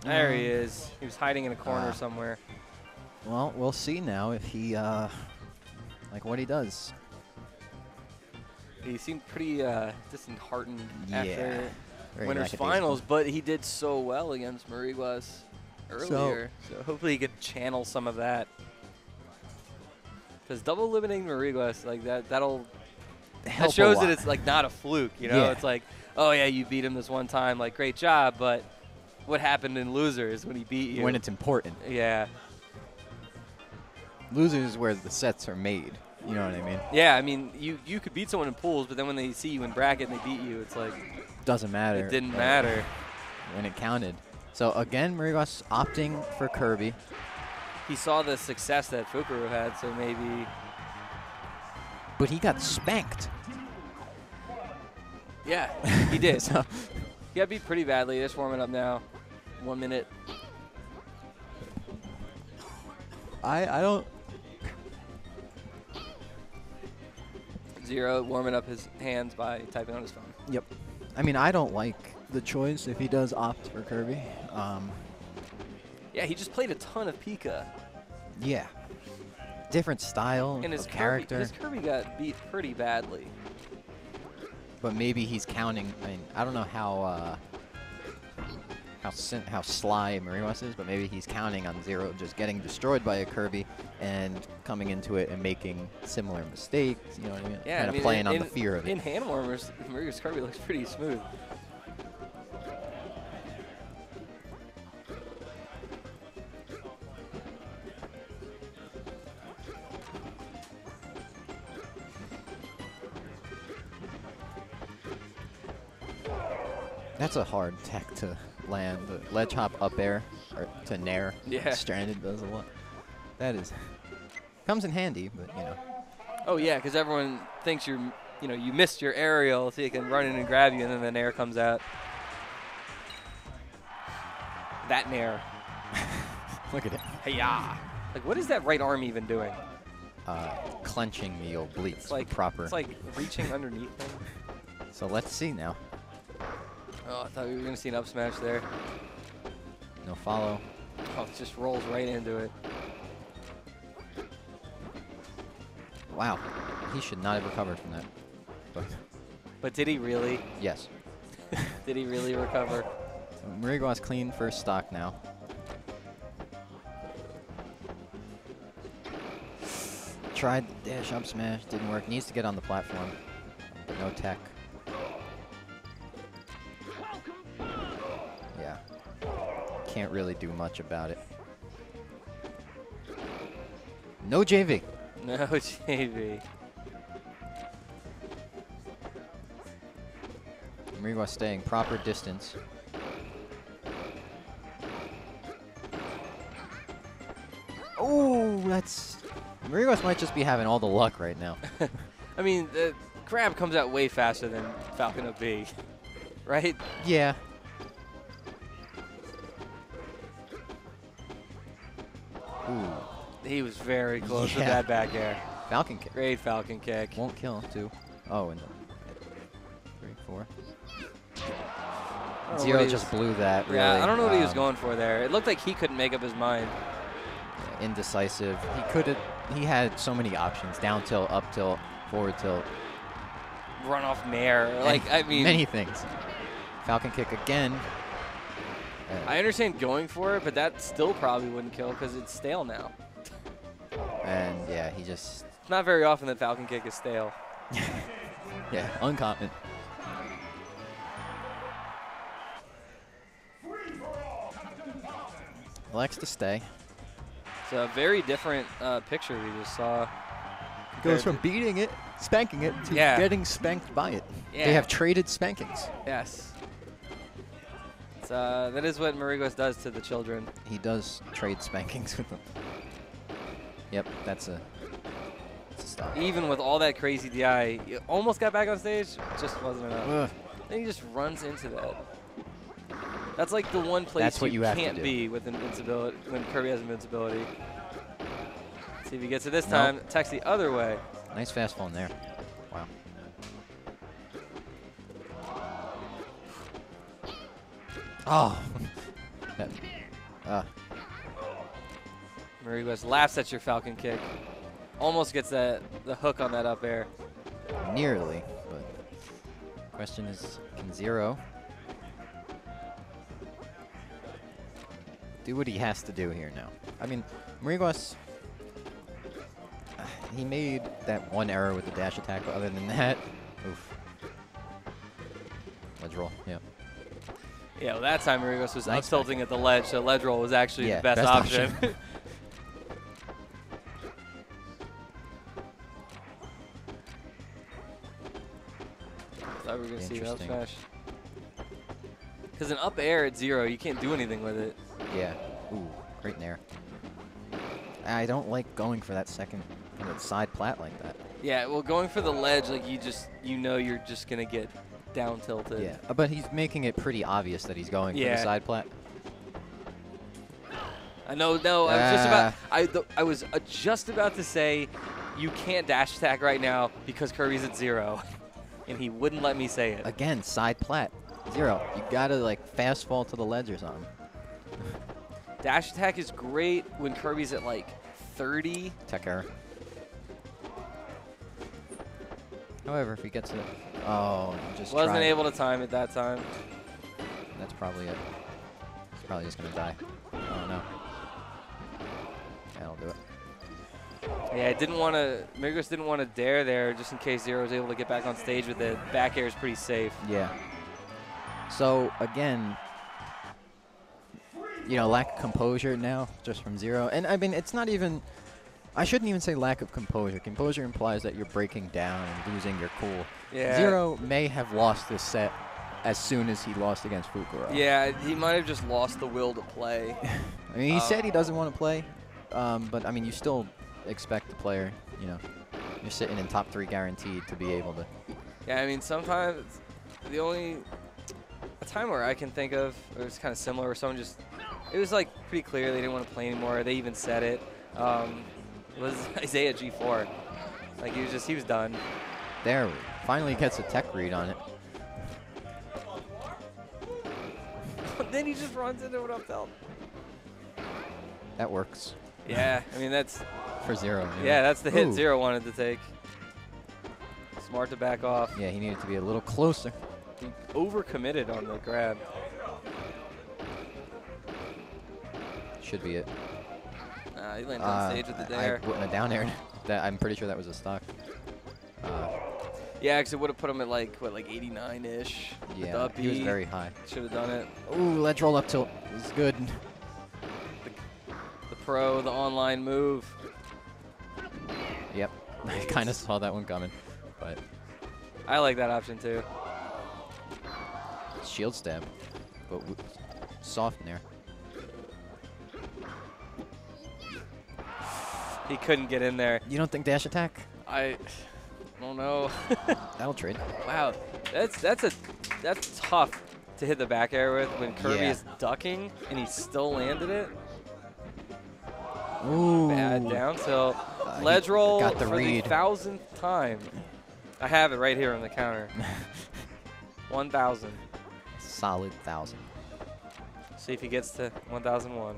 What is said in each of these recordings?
There he is. He was hiding in a corner ah. somewhere. Well, we'll see now if he, uh, like what he does. He seemed pretty uh, disheartened Yeah, after Very winners finals, but he did so well against Mariguas earlier. So, hopefully he could channel some of that. Because double limiting Mariguas like that, that'll Help that shows that it's like not a fluke. You know, Yeah. it's like, oh yeah, you beat him this one time, like great job, but what happened in losers when he beat you? when it's important. yeah, Losers is where the sets are made. You know what I mean? yeah. I mean, you you could beat someone in pools, but then when they see you in bracket and they beat you, it's like Doesn't matter. it didn't matter. when it counted. So again, Mariguas opting for Kirby. He saw the success that Fukuro had, so maybe But he got spanked. yeah, he did. so, He got beat pretty badly. Just warming up now. One minute. I I don't. Zero warming up his hands by typing on his phone. Yep. I mean, I don't like the choice if he does opt for Kirby. Um, Yeah, he just played a ton of Pika. yeah. Different style And his of Kirby, character, his Kirby got beat pretty badly. but maybe he's counting. I mean, I don't know how uh, how how sly Mariguas is, but maybe he's counting on Zero just getting destroyed by a Kirby and coming into it and making similar mistakes. You know what I mean? Yeah, kind I of mean, playing in, on in, the fear of it. In hand warmers, Marius Kirby looks pretty smooth. That's a hard tech to land. The ledge hop up air or to nair. Yeah. Stranded does a lot. That is comes in handy, but you know. Oh yeah, because everyone thinks you're, you know, you missed your aerial, so you can run in and grab you, and then the nair comes out. That nair. Look at it. Hey-ya. Like, what is that right arm even doing? Uh, clenching the obliques It's like proper. It's like reaching underneath them. so let's see now. Oh, I thought we were gonna see an up smash there. No follow. Oh, it just rolls right into it. Wow. He should not have recovered from that. But But did he really? yes. Did he really recover? So Marigua's clean first stock now. Tried the dash up smash, didn't work. Needs to get on the platform, but no tech. Can't really do much about it. No JV. No, JV. Marigua staying proper distance. Oh, that's. Mariguas might just be having all the luck right now. I mean, the crab comes out way faster than Falcon OB, right? yeah. He was very close with that back air. Falcon kick. Great Falcon kick. Won't kill, too. Oh, and three, four. I don't know Zero just was- blew that. Yeah. I don't know what he was Um, going for there. It looked like he couldn't make up his mind. Indecisive. He could have. He had so many options: down tilt, up tilt, forward tilt. Run off nair. Like, I mean, many things. Falcon kick again. I understand going for it, but that still probably wouldn't kill because it's stale now. and yeah, he just It's not very often that Falcon kick is stale. yeah uncommon. Likes to stay. It's a very different uh, picture we just saw. Goes from beating it, spanking it, to Yeah. getting spanked by it. Yeah. They have traded spankings. Yes. It's, uh, that is what Mariguas does to the children. He does trade spankings with them. Yep, that's a, that's a stop. Even with all that crazy DI, he almost got back on stage, just wasn't enough. Ugh. Then he just runs into that. That's like the one place That's what you have can't be with invincibility when Kirby has invincibility. See if he gets it this Nope. time. Attacks the other way. Nice fast phone there. Wow. Oh. That, uh, Mariguas laughs at your falcon kick. Almost gets that the hook on that up air. nearly, but question is, can Zero do what he has to do here now? I mean, Mariguas, he made that one error with the dash attack, but other than that, oof. Ledge roll, yeah. Yeah, well, that time Mariguas was Nice up tilting at the ledge, so ledge roll was actually Yeah, the best, best option. option. Thought we were gonna see that Interesting. smash. Because an up air at zero, you can't do anything with it. Yeah. Ooh, great nair. I don't like going for that second side plat like that. Yeah, well, going for the ledge, like you just, you know, you're just gonna get down tilted. Yeah, uh, but he's making it pretty obvious that he's going for the side plat. I know. No, I was just about. Ah. I th I was uh, just about to say, you can't dash attack right now because Kirby's at zero, and he wouldn't let me say it. Again, side plat. Zero. You gotta like fast fall to the ledge or something. Dash attack is great when Kirby's at like 30. Tech error. However, if he gets it, oh, just Wasn't able to time it that time. That's probably it. He's probably just gonna die. Oh no. That'll do it. Yeah, I didn't want to. Mariguas didn't want to dare there, just in case Zero was able to get back on stage with it. Back air is pretty safe. Yeah. So again, you know, lack of composure now, just from zero. And I mean, it's not even. I shouldn't even say lack of composure. Composure implies that you're breaking down and losing your cool. Yeah. Zero may have lost this set as soon as he lost against Fukuro. Yeah, he might have just lost the will to play. I mean, he said he Um, doesn't want to play, um, but I mean, you still expect the player, you know, you're sitting in top three guaranteed to be able to. yeah, I mean, sometimes the only a time where I can think of, it was kind of similar, where someone just, it was like pretty clear they didn't want to play anymore. They even said it. Um, was Isaiah G4. Like he was just, he was done. There, finally gets a tech read on it. then he just runs into an up tilt. That works Yeah, I mean that's for zero. know. yeah, that's the hit Ooh. Zero wanted to take. Smart to back off. Yeah, he needed to be a little closer. He overcommitted on the grab. Should be it. He landed Uh, on stage with the I- dare. I, have down aired. That I'm pretty sure that was a stock. Uh, yeah, because it would have put him at like what, like 89-ish. with the yeah, he was very high. Should have done it. Ooh, ledge roll up tilt is good. The pro, the online move. Yep, I kind of saw that one coming, but I like that option too. shield stab, but w- soft nair. He couldn't get in there. You don't think dash attack? I don't know. That'll trade. wow, that's that's a that's tough to hit the back air with when Kirby Yeah. is ducking and he still landed it. Ooh. Bad down tilt. Uh, Ledge roll got the for read. the thousandth time. I have it right here on the counter. 1,000. Solid thousand. See if he gets to 1,001.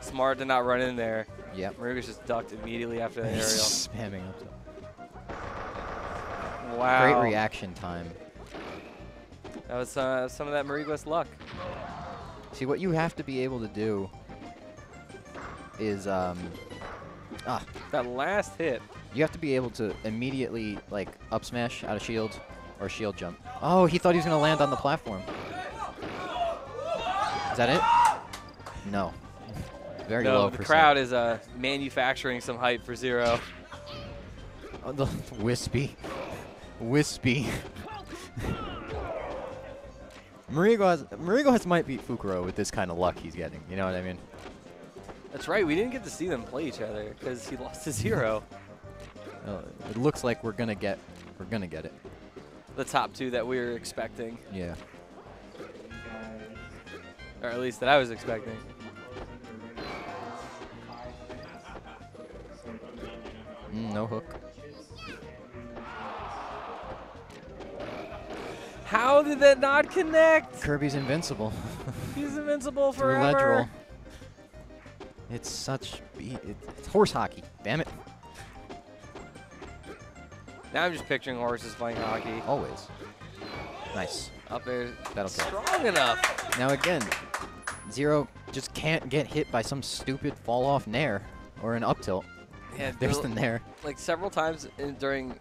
Smart to not run in there. Yep. Mariguas just ducked immediately after the aerial. He's spamming up. tilt. Wow. Great reaction time. That was uh, some of that Mariguas luck. See, what you have to be able to do is, um, ah, That last hit. you have to be able to immediately, like, up smash out of shield or shield jump. Oh, he thought he was going to land on the platform. Is that it? No. Very no, low the percent. crowd is uh, manufacturing some hype for Zero. Oh, the wispy. Wispy. Mariguas, Marigo has might beat Fukuro with this kind of luck he's getting. You know what I mean? That's right. We didn't get to see them play each other because he lost to Zero. Uh, it looks like we're gonna get, we're gonna get it. the top two that we were expecting, Yeah. or at least that I was expecting. Mm, no hook. How did that not connect? Kirby's invincible. He's invincible forever. It's such be it's, it's horse hockey. Damn it. Now I'm just picturing horses playing hockey. Always. Nice. Up there, That'll kill. strong enough. Now again, Zero just can't get hit by some stupid fall off nair or an up tilt. Yeah, There's the nair. like several times in, during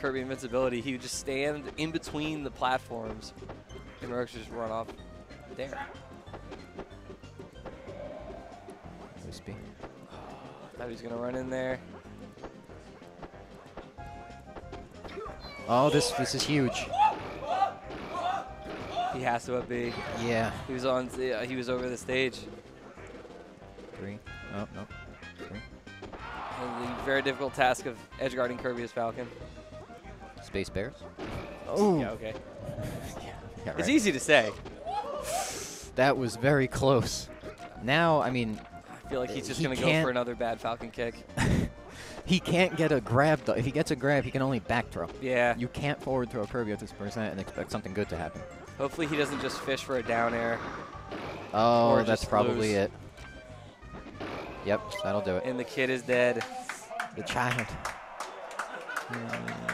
Kirby Invincibility, he would just stand in between the platforms, and Roach just run off there. Wispy. Thought he was gonna run in there. Oh, this this is huge. He has to be. Yeah. He was on. Yeah, uh, he was over the stage. Three. Oh no. Three. And the very difficult task of edge guarding Kirby as Falcon. Space Bears. Oh. Yeah, okay. Yeah, It's right. easy to say. That was very close. Now, I mean, I feel like he's just He gonna go for another bad Falcon kick. he can't get a grab though. If he gets a grab, he can only back throw. Yeah. You can't forward throw a Kirby at this percent and expect something good to happen. Hopefully he doesn't just fish for a down air. Oh, that's probably lose. it. Yep, that'll do it. And the kid is dead. The child. Mm,